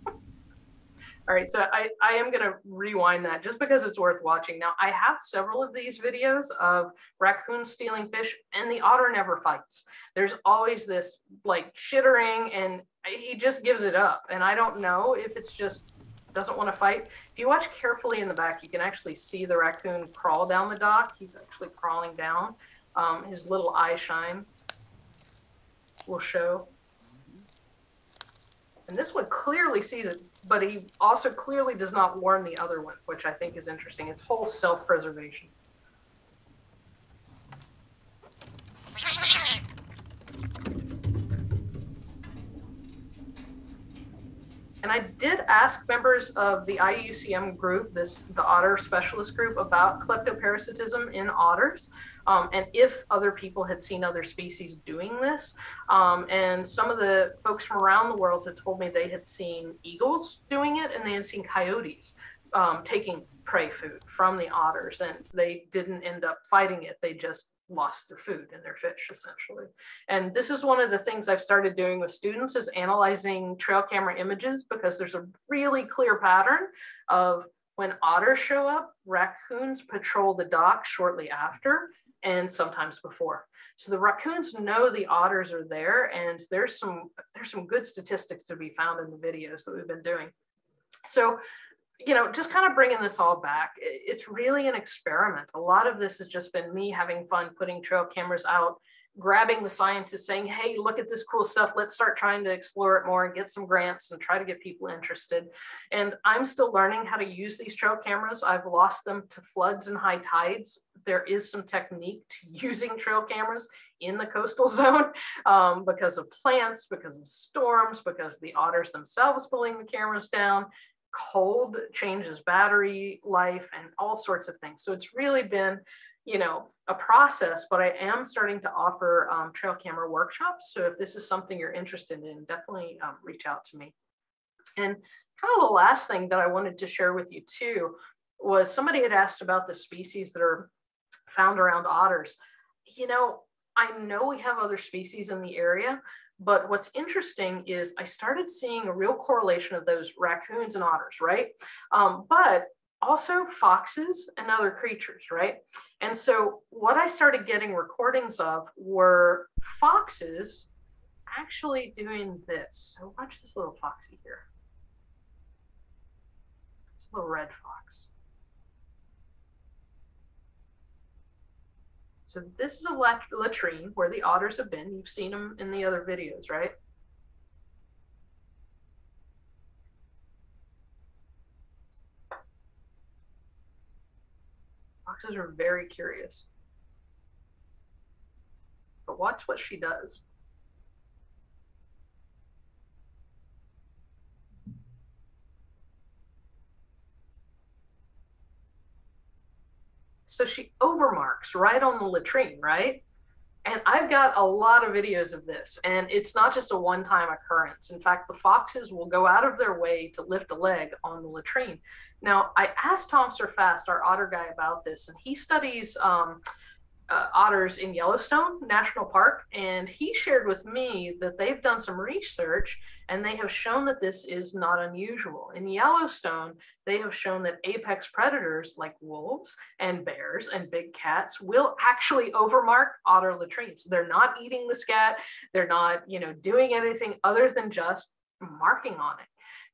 All right, so I, I am gonna rewind that just because it's worth watching. Now I have several of these videos of raccoons stealing fish and the otter never fights. There's always this like chittering and he just gives it up. And I don't know if it's just doesn't want to fight. If you watch carefully in the back, you can actually see the raccoon crawl down the dock. He's actually crawling down. Um, his little eye shine will show. And this one clearly sees it, but he also clearly does not warn the other one, which I think is interesting. It's whole self-preservation. And I did ask members of the IUCN group, this the otter specialist group, about kleptoparasitism in otters, um, and if other people had seen other species doing this. Um, and some of the folks from around the world had told me they had seen eagles doing it, and they had seen coyotes um, taking prey food from the otters, and they didn't end up fighting it. They just lost their food and their fish essentially. And this is one of the things I've started doing with students is analyzing trail camera images because there's a really clear pattern of when otters show up, raccoons patrol the dock shortly after and sometimes before. So the raccoons know the otters are there and there's some there's some good statistics to be found in the videos that we've been doing. So you know, just kind of bringing this all back, it's really an experiment. A lot of this has just been me having fun putting trail cameras out, grabbing the scientists saying, hey, look at this cool stuff. Let's start trying to explore it more and get some grants and try to get people interested. And I'm still learning how to use these trail cameras. I've lost them to floods and high tides. There is some technique to using trail cameras in the coastal zone um, because of plants, because of storms, because of the otters themselves pulling the cameras down cold changes battery life and all sorts of things. So it's really been, you know, a process, but I am starting to offer um, trail camera workshops. So if this is something you're interested in, definitely um, reach out to me. And kind of the last thing that I wanted to share with you too was somebody had asked about the species that are found around otters. You know, I know we have other species in the area, but what's interesting is I started seeing a real correlation of those raccoons and otters, right? Um, but also foxes and other creatures, right? And so what I started getting recordings of were foxes actually doing this. So watch this little foxy here. It's a little red fox. So this is a lat latrine where the otters have been. You've seen them in the other videos, right? Foxes are very curious. But watch what she does. So she overmarks right on the latrine, right? And I've got a lot of videos of this, and it's not just a one time occurrence. In fact, the foxes will go out of their way to lift a leg on the latrine. Now, I asked Tom Serfass, our otter guy, about this, and he studies um, uh, otters in Yellowstone National Park, and he shared with me that they've done some research and they have shown that this is not unusual. In Yellowstone, they have shown that apex predators like wolves and bears and big cats will actually overmark otter latrines. They're not eating the scat, they're not, you know, doing anything other than just marking on it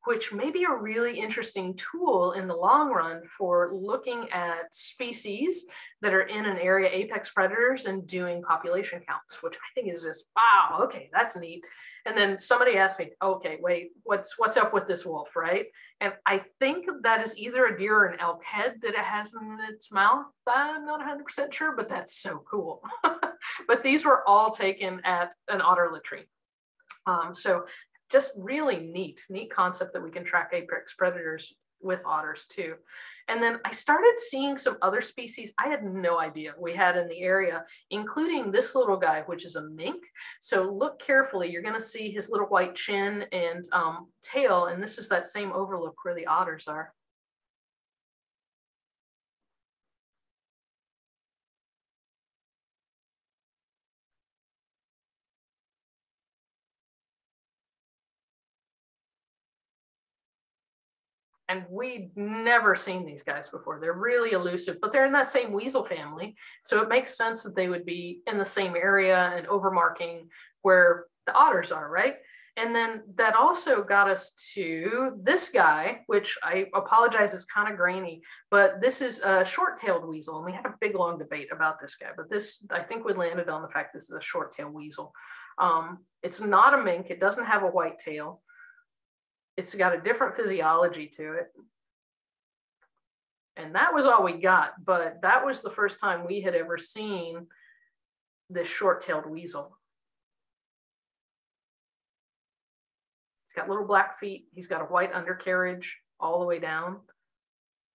which may be a really interesting tool in the long run for looking at species that are in an area apex predators and doing population counts, which I think is just, wow, okay, that's neat. And then somebody asked me, okay, wait, what's what's up with this wolf, right? And I think that is either a deer or an elk head that it has in its mouth. I'm not 100% sure, but that's so cool. but these were all taken at an otter latrine. Um, so just really neat, neat concept that we can track apex predators with otters too. And then I started seeing some other species I had no idea we had in the area, including this little guy, which is a mink. So look carefully, you're gonna see his little white chin and um, tail, and this is that same overlook where the otters are. And we'd never seen these guys before. They're really elusive, but they're in that same weasel family. So it makes sense that they would be in the same area and overmarking where the otters are, right? And then that also got us to this guy, which I apologize is kind of grainy, but this is a short-tailed weasel. And we had a big long debate about this guy, but this, I think we landed on the fact this is a short-tailed weasel. Um, it's not a mink. It doesn't have a white tail it's got a different physiology to it. And that was all we got, but that was the first time we had ever seen this short-tailed weasel. He's got little black feet. He's got a white undercarriage all the way down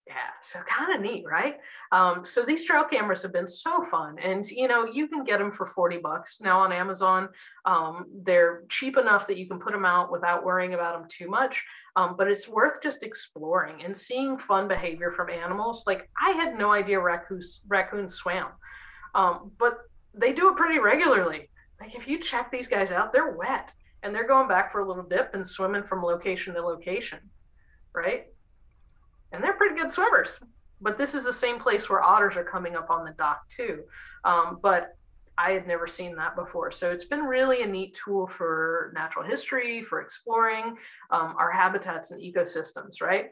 yeah so kind of neat right? Um, so these trail cameras have been so fun and you know you can get them for 40 bucks now on amazon. Um, they're cheap enough that you can put them out without worrying about them too much um, but it's worth just exploring and seeing fun behavior from animals. Like i had no idea raccoons raccoons swam um, but they do it pretty regularly. Like if you check these guys out they're wet and they're going back for a little dip and swimming from location to location right and they're pretty good swimmers. But this is the same place where otters are coming up on the dock too. Um, but I had never seen that before. So it's been really a neat tool for natural history, for exploring um, our habitats and ecosystems, right?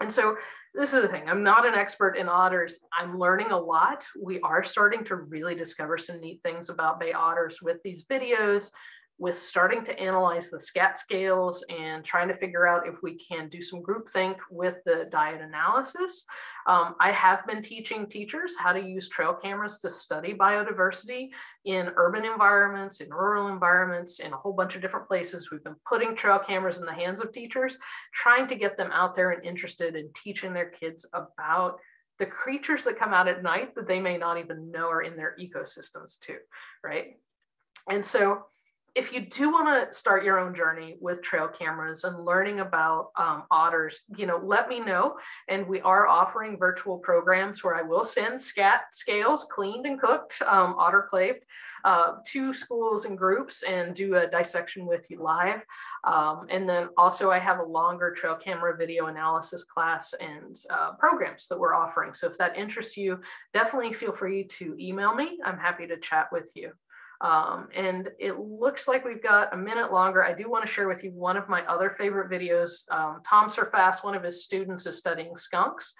And so this is the thing, I'm not an expert in otters. I'm learning a lot. We are starting to really discover some neat things about bay otters with these videos, with starting to analyze the scat scales and trying to figure out if we can do some groupthink with the diet analysis. Um, I have been teaching teachers how to use trail cameras to study biodiversity in urban environments, in rural environments, in a whole bunch of different places. We've been putting trail cameras in the hands of teachers, trying to get them out there and interested in teaching their kids about the creatures that come out at night that they may not even know are in their ecosystems too, right? And so if you do want to start your own journey with trail cameras and learning about um, otters, you know, let me know. And we are offering virtual programs where I will send scat scales cleaned and cooked, um, otter claved, uh, to schools and groups and do a dissection with you live. Um, and then also I have a longer trail camera video analysis class and uh, programs that we're offering. So if that interests you, definitely feel free to email me. I'm happy to chat with you. Um, and it looks like we've got a minute longer. I do want to share with you one of my other favorite videos. Um, Tom Serfass, one of his students is studying skunks.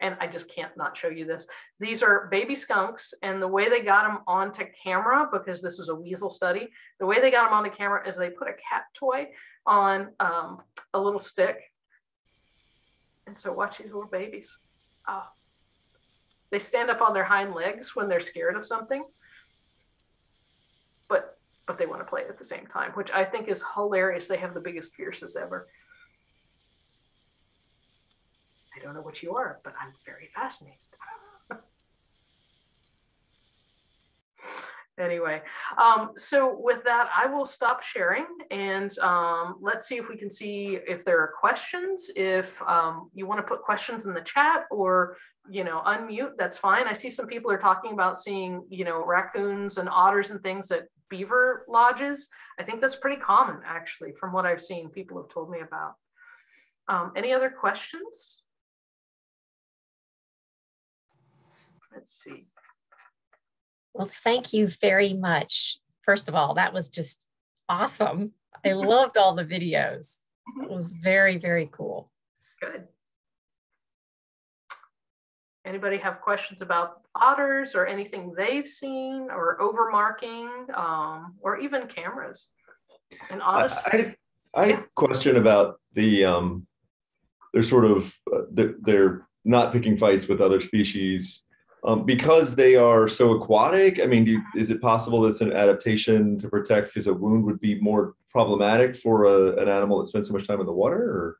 And I just can't not show you this. These are baby skunks and the way they got them onto camera, because this is a weasel study, the way they got them onto camera is they put a cat toy on um, a little stick. And so watch these little babies. Oh. They stand up on their hind legs when they're scared of something but but they want to play at the same time, which I think is hilarious. They have the biggest fierces ever. I don't know what you are, but I'm very fascinated. Anyway, um, so with that, I will stop sharing and um, let's see if we can see if there are questions. If um, you want to put questions in the chat or you know unmute, that's fine. I see some people are talking about seeing you know raccoons and otters and things at beaver lodges. I think that's pretty common actually from what I've seen people have told me about. Um, any other questions? Let's see. Well, thank you very much. First of all, that was just awesome. I loved all the videos. It was very, very cool. Good. Anybody have questions about otters or anything they've seen or overmarking um, or even cameras? And honestly, I, I, I yeah. question about the um, they're sort of uh, they're, they're not picking fights with other species um, because they are so aquatic. I mean, you, is it possible that it's an adaptation to protect because a wound would be more problematic for a, an animal that spends so much time in the water? Or?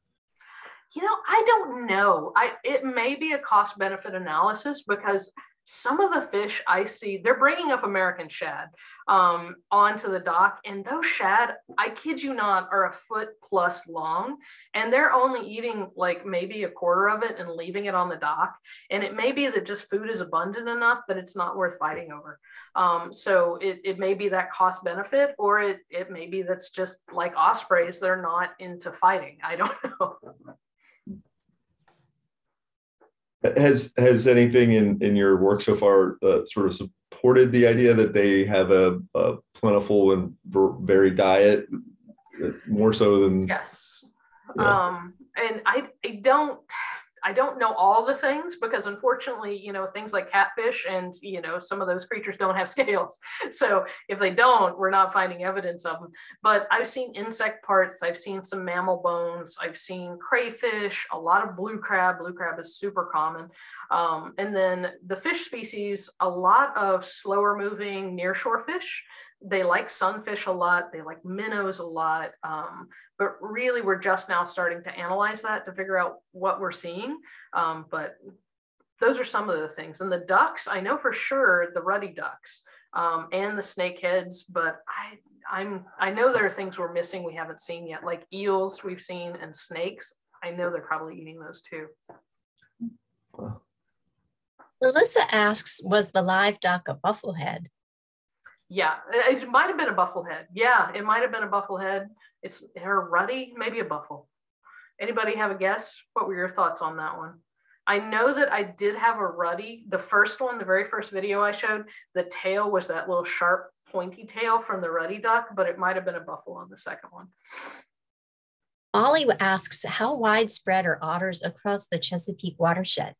You know, I don't know. I it may be a cost benefit analysis because some of the fish I see, they're bringing up American shad um, onto the dock, and those shad, I kid you not, are a foot plus long, and they're only eating like maybe a quarter of it and leaving it on the dock. And it may be that just food is abundant enough that it's not worth fighting over. Um, so it, it may be that cost benefit, or it, it may be that's just like ospreys, they're not into fighting. I don't know. Has has anything in in your work so far uh, sort of supported the idea that they have a, a plentiful and varied diet uh, more so than yes yeah. um and i i don't I don't know all the things because unfortunately, you know, things like catfish and, you know, some of those creatures don't have scales. So if they don't, we're not finding evidence of them. But I've seen insect parts, I've seen some mammal bones, I've seen crayfish, a lot of blue crab. Blue crab is super common. Um, and then the fish species, a lot of slower moving nearshore fish they like sunfish a lot they like minnows a lot um, but really we're just now starting to analyze that to figure out what we're seeing um, but those are some of the things. And the ducks i know for sure the ruddy ducks um, and the snakeheads but i i'm i know there are things we're missing we haven't seen yet like eels we've seen and snakes. I know they're probably eating those too. Melissa asks, was the live duck a bufflehead? Yeah, it might have been a bufflehead. Yeah, it might have been a bufflehead. It's her ruddy, maybe a buffle. Anybody have a guess? What were your thoughts on that one? I know that I did have a ruddy. The first one, the very first video I showed, the tail was that little sharp pointy tail from the ruddy duck, but it might have been a buffle on the second one. Ollie asks, how widespread are otters across the Chesapeake watershed?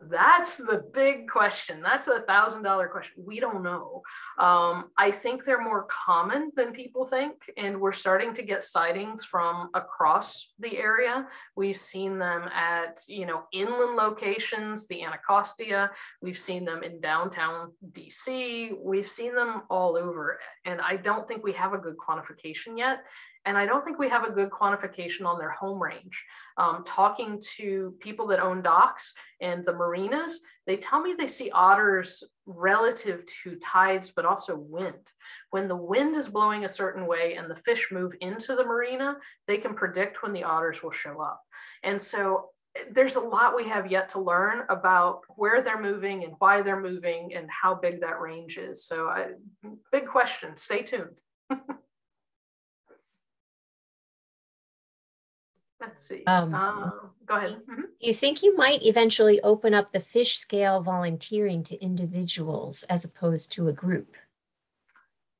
That's the big question. That's the thousand dollar question. We don't know. Um, I think they're more common than people think, and we're starting to get sightings from across the area. We've seen them at you know inland locations, the Anacostia. We've seen them in downtown DC. We've seen them all over, and I don't think we have a good quantification yet. And I don't think we have a good quantification on their home range. Um, talking to people that own docks and the marinas, they tell me they see otters relative to tides, but also wind. When the wind is blowing a certain way and the fish move into the marina, they can predict when the otters will show up. And so eh, there's a lot we have yet to learn about where they're moving and why they're moving and how big that range is. So, I, big question. Stay tuned. Let's see. Um, uh, go ahead. Mm-hmm. You think you might eventually open up the fish scale volunteering to individuals as opposed to a group?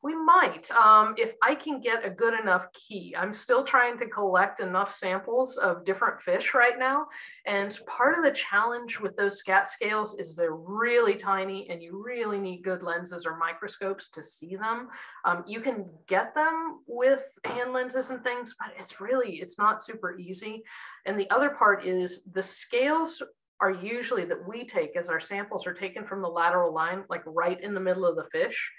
We might, um, if I can get a good enough key. I'm still trying to collect enough samples of different fish right now. And part of the challenge with those scat scales is they're really tiny and you really need good lenses or microscopes to see them. Um, you can get them with hand lenses and things, but it's really, it's not super easy. And the other part is the scales are usually that we take as our samples are taken from the lateral line, like right in the middle of the fish.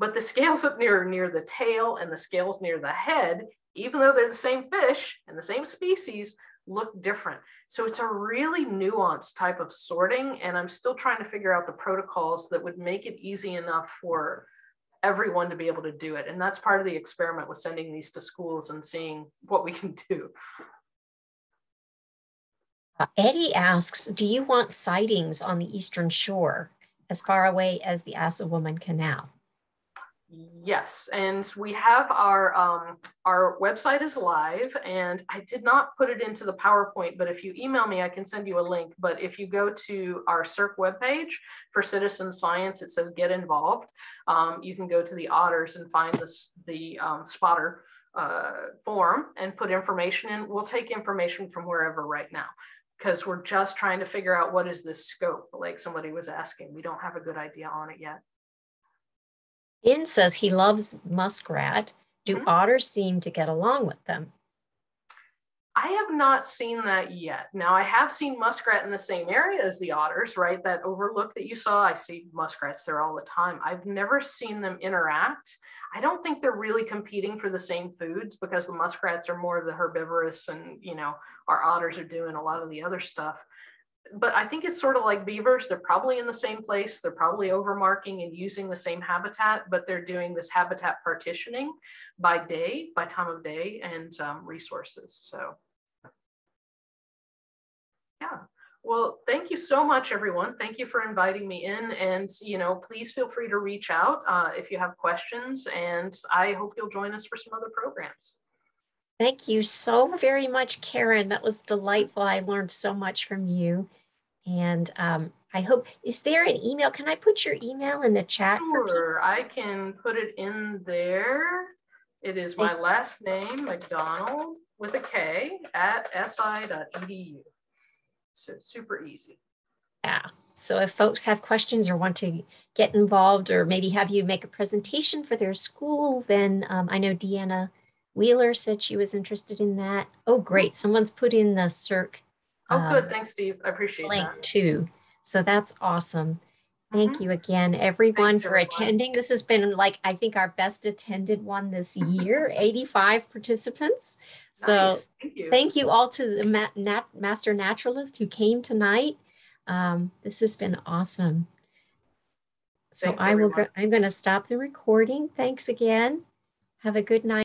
But the scales up near, near the tail and the scales near the head, even though they're the same fish and the same species, look different. So it's a really nuanced type of sorting. And I'm still trying to figure out the protocols that would make it easy enough for everyone to be able to do it. And that's part of the experiment with sending these to schools and seeing what we can do. Uh, Eddie asks, do you want sightings on the Eastern Shore as far away as the Assawoman Canal? Yes, and we have our um, our website is live, and I did not put it into the PowerPoint, but if you email me, I can send you a link. But if you go to our SERC webpage for citizen science, it says get involved. Um, you can go to the otters and find this the um, spotter uh, form and put information in. We'll take information from wherever right now because we're just trying to figure out what is this scope. Like somebody was asking, we don't have a good idea on it yet. In says he loves muskrat. Do mm-hmm. otters seem to get along with them? I have not seen that yet. Now, I have seen muskrat in the same area as the otters, right? That overlook that you saw, I see muskrats there all the time. I've never seen them interact. I don't think they're really competing for the same foods because the muskrats are more of the herbivorous and, you know, our otters are doing a lot of the other stuff but I think it's sort of like beavers. They're probably in the same place. They're probably overmarking and using the same habitat, but they're doing this habitat partitioning by day, by time of day, and um, resources. So, yeah. Well, thank you so much, everyone. Thank you for inviting me in. And, you know, please feel free to reach out uh, if you have questions. And I hope you'll join us for some other programs. Thank you so very much, Karen. That was delightful. I learned so much from you. And um, I hope, is there an email? Can I put your email in the chat? Sure, I can put it in there. It is my last name, McDonald, with a K at si.edu. So super easy. Yeah. So if folks have questions or want to get involved or maybe have you make a presentation for their school, then um, I know Deanna Wheeler said she was interested in that. Oh, great. Someone's put in the SERC Oh, good. Um, Thanks, Steve. I appreciate link that. too. So that's awesome. Thank mm-hmm. you again, everyone, Thanks, for everyone. attending. This has been like, I think, our best attended one this year 85 participants. So nice. thank, you. thank, you. all to the ma- nat- master naturalist who came tonight. Um, this has been awesome. So Thanks, I will go, I'm going to stop the recording. Thanks again. Have a good night.